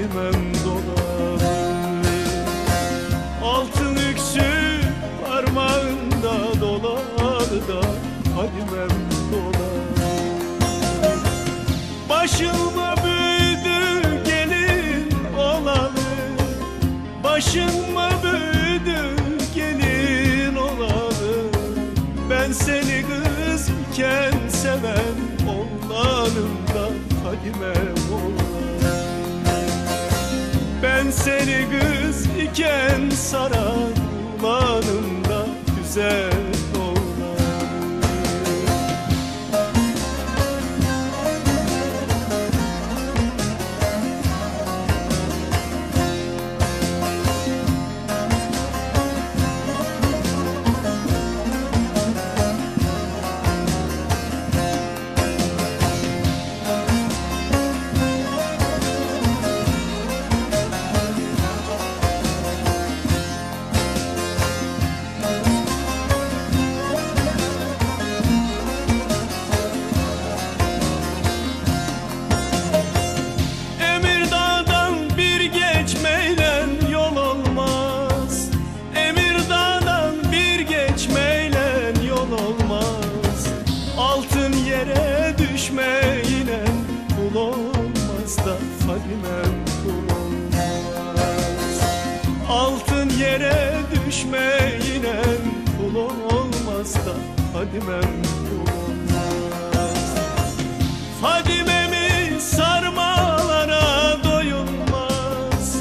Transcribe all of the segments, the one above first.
Fadimem dolanı Altın yüksü parmağında dolanı da Fadimem dolanı Başıma büyüdü gelin olanı Başıma büyüdü gelin olanı Ben seni kız iken seven oğlanımda Fadime oğlan Ben seni kız iken saran oğlanımda Güzel Kul olmaz Altın yere düşmeyle kul olmaz da Fadimem kul olmaz Fadime'mi sarmalara doyulmaz?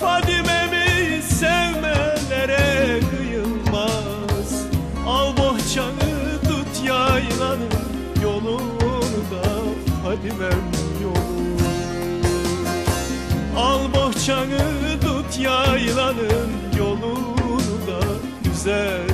Fadime'mi sevmelere kıyılmaz? Al bohçanı tut yaylanın yolunu da Fadimem Bohçanı tut yaylanın yolunu da Güzel